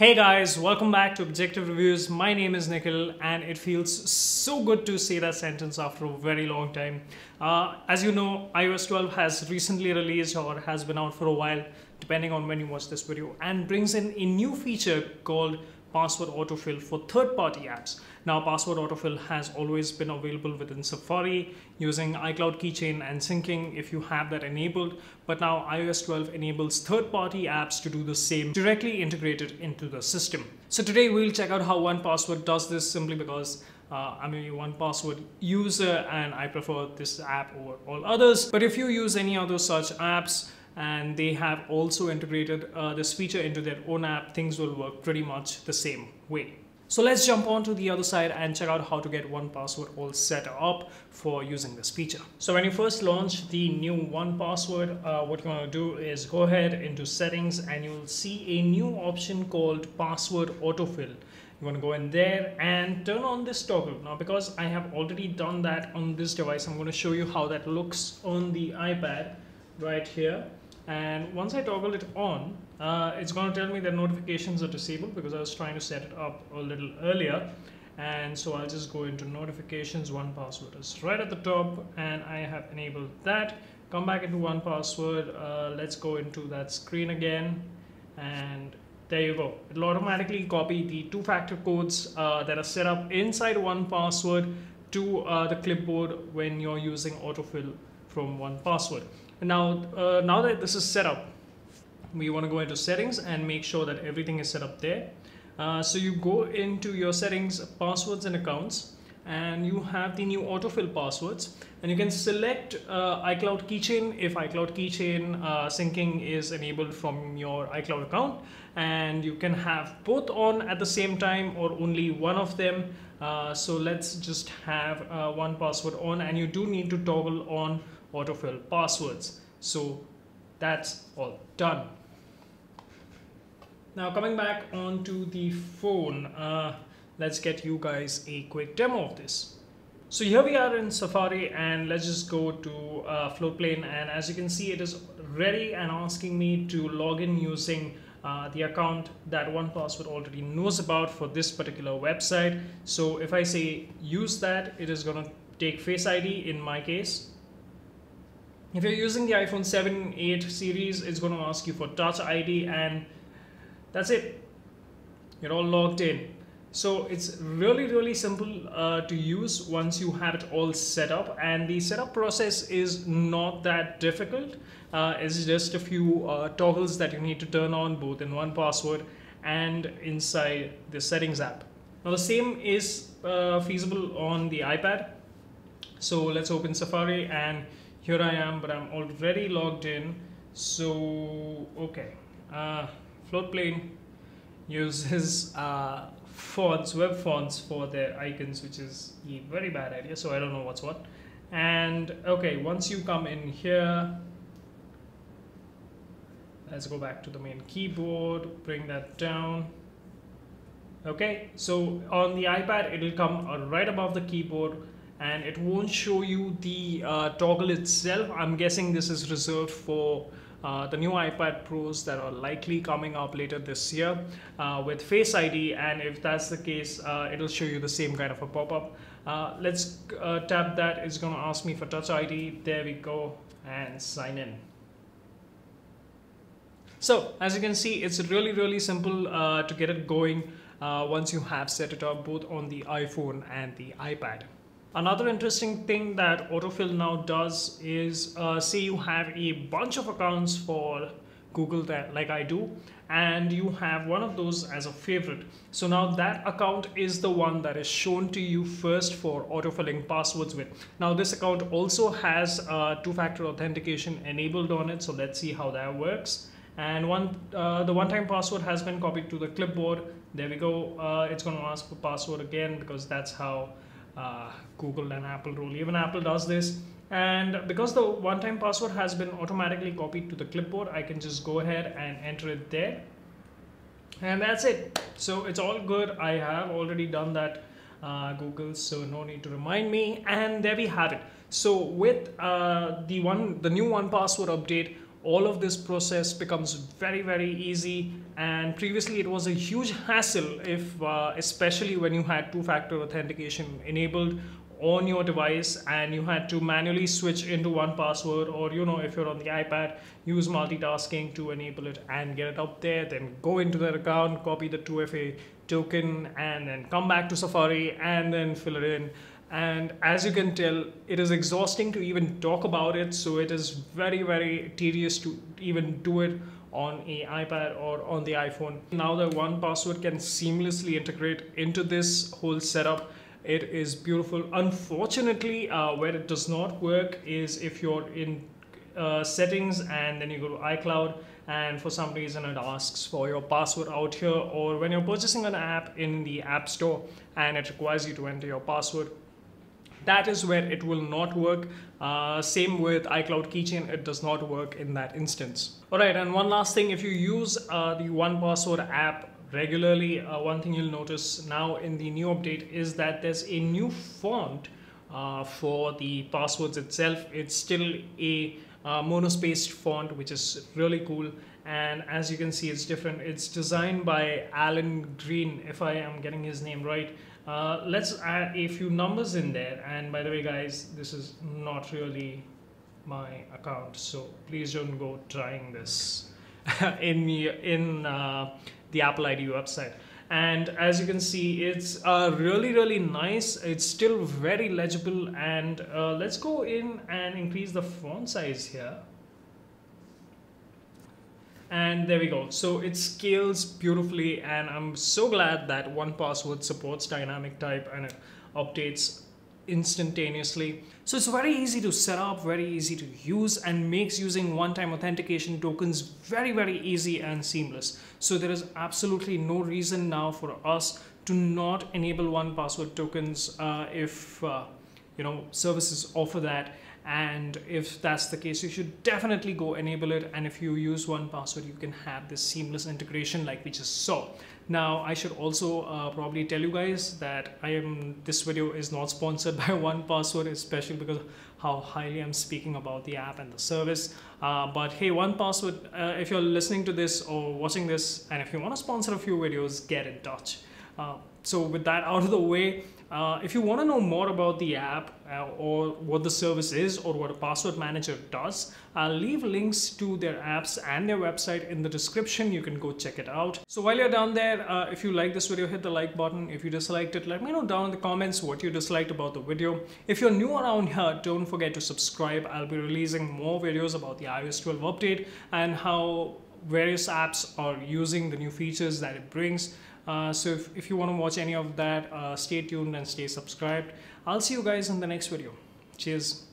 Hey guys, welcome back to Objective Reviews. My name is Nikhil, and it feels so good to say that sentence after a very long time. Uh, as you know, iOS 12 has recently released or has been out for a while, depending on when you watch this video, and brings in a new feature called password autofill for third-party apps. Now, password autofill has always been available within Safari using iCloud Keychain and syncing if you have that enabled, but now iOS 12 enables third-party apps to do the same directly integrated into the system. So today we'll check out how 1Password does this simply because uh, I'm a 1Password user and I prefer this app over all others. But if you use any other such apps, and they have also integrated uh, this feature into their own app, things will work pretty much the same way. So let's jump on to the other side and check out how to get 1Password all set up for using this feature. So when you first launch the new 1Password, uh, what you want to do is go ahead into settings and you'll see a new option called password autofill. You want to go in there and turn on this toggle. Now because I have already done that on this device, I'm going to show you how that looks on the iPad right here and once I toggle it on uh, it's going to tell me that notifications are disabled because I was trying to set it up a little earlier. And so I'll just go into notifications 1Password is right at the top and I have enabled that. Come back into 1Password uh, let's go into that screen again. And there you go. It'll automatically copy the two-factor codes uh, that are set up inside 1Password to uh, the clipboard when you're using autofill from 1Password now, uh, now that this is set up, we want to go into settings and make sure that everything is set up there. Uh, so you go into your settings, passwords and accounts, and you have the new autofill passwords. And you can select uh, iCloud keychain if iCloud keychain uh, syncing is enabled from your iCloud account. And you can have both on at the same time or only one of them. Uh, so let's just have uh, 1Password on. And you do need to toggle on autofill passwords. So that's all done. Now coming back onto the phone, uh, let's get you guys a quick demo of this. So here we are in Safari and let's just go to uh, Floatplane and as you can see it is ready and asking me to log in using uh, the account that 1Password already knows about for this particular website. So if I say use that, it is going to take Face ID in my case if you're using the iPhone 7, 8 series, it's going to ask you for Touch ID and that's it. You're all logged in. So it's really, really simple uh, to use once you have it all set up. And the setup process is not that difficult. Uh, it's just a few uh, toggles that you need to turn on both in 1Password and inside the settings app. Now the same is uh, feasible on the iPad. So let's open Safari and here I am but I'm already logged in. So okay. Uh, Floatplane uses uh, fonts web fonts for their icons which is a very bad idea so I don't know what's what. And okay once you come in here let's go back to the main keyboard bring that down. Okay so on the iPad it will come right above the keyboard and it won't show you the uh, toggle itself. I'm guessing this is reserved for uh, the new iPad Pros that are likely coming up later this year uh, with Face ID and if that's the case uh, it'll show you the same kind of a pop-up. Uh, let's uh, tap that, it's going to ask me for Touch ID, there we go and sign in. So as you can see it's really really simple to get it going once you have set it up both on the iPhone and the iPad. Another interesting thing that autofill now does is uh, say you have a bunch of accounts for Google that like I do and you have one of those as a favorite. So now that account is the one that is shown to you first for autofilling passwords with. Now this account also has uh, two-factor authentication enabled on it. So let's see how that works. And one, uh, the one-time password has been copied to the clipboard. There we go. Uh, it's going to ask for password again because that's how uh, Google and Apple rule. Even Apple does this. And because the one-time password has been automatically copied to the clipboard, I can just go ahead and enter it there. And that's it. So it's all good. I have already done that uh, Google, so no need to remind me. And there we have it. So with uh, the one, the new 1Password update, all of this process becomes very very easy. And previously it was a huge hassle if uh, especially when you had two-factor authentication enabled on your device and you had to manually switch into 1Password or you know if you're on the ipad use multitasking to enable it and get it up there then go into that account copy the 2fa token and then come back to safari and then fill it in and as you can tell it is exhausting to even talk about it. So it is very very tedious to even do it on a ipad or on the iphone. Now that 1Password can seamlessly integrate into this whole setup it is beautiful. Unfortunately uh, where it does not work is if you're in uh, settings and then you go to iCloud and for some reason it asks for your password out here or when you're purchasing an app in the app store and it requires you to enter your password that is where it will not work. Uh, same with iCloud Keychain, it does not work in that instance. All right, and one last thing, if you use uh, the 1Password app regularly, uh, one thing you'll notice now in the new update is that there's a new font uh, for the passwords itself. It's still a uh, monospaced font, which is really cool. And as you can see, it's different. It's designed by Alan Green, if I am getting his name right. Uh, let's add a few numbers in there. And by the way, guys, this is not really my account, so please don't go trying this in in uh, the Apple ID website. And as you can see, it's uh, really, really nice. It's still very legible. And uh, let's go in and increase the font size here and there we go. So it scales beautifully and i'm so glad that 1Password supports dynamic type and it updates instantaneously. So it's very easy to set up very easy to use and makes using one-time authentication tokens very very easy and seamless. So there is absolutely no reason now for us to not enable one password tokens uh, if uh, you know services offer that and if that's the case you should definitely go enable it. And if you use 1Password you can have this seamless integration like we just saw. Now i should also uh, probably tell you guys that i am this video is not sponsored by 1Password especially because how highly i'm speaking about the app and the service. Uh, but hey 1Password uh, if you're listening to this or watching this and if you want to sponsor a few videos get in touch. Uh, so with that out of the way uh, if you want to know more about the app uh, or what the service is or what a password manager does, I'll leave links to their apps and their website in the description. You can go check it out. So while you're down there, uh, if you like this video, hit the like button. If you disliked it, let me know down in the comments what you disliked about the video. If you're new around here, don't forget to subscribe. I'll be releasing more videos about the iOS 12 update and how various apps are using the new features that it brings. Uh, so if, if you want to watch any of that, uh, stay tuned and stay subscribed. I'll see you guys in the next video. Cheers.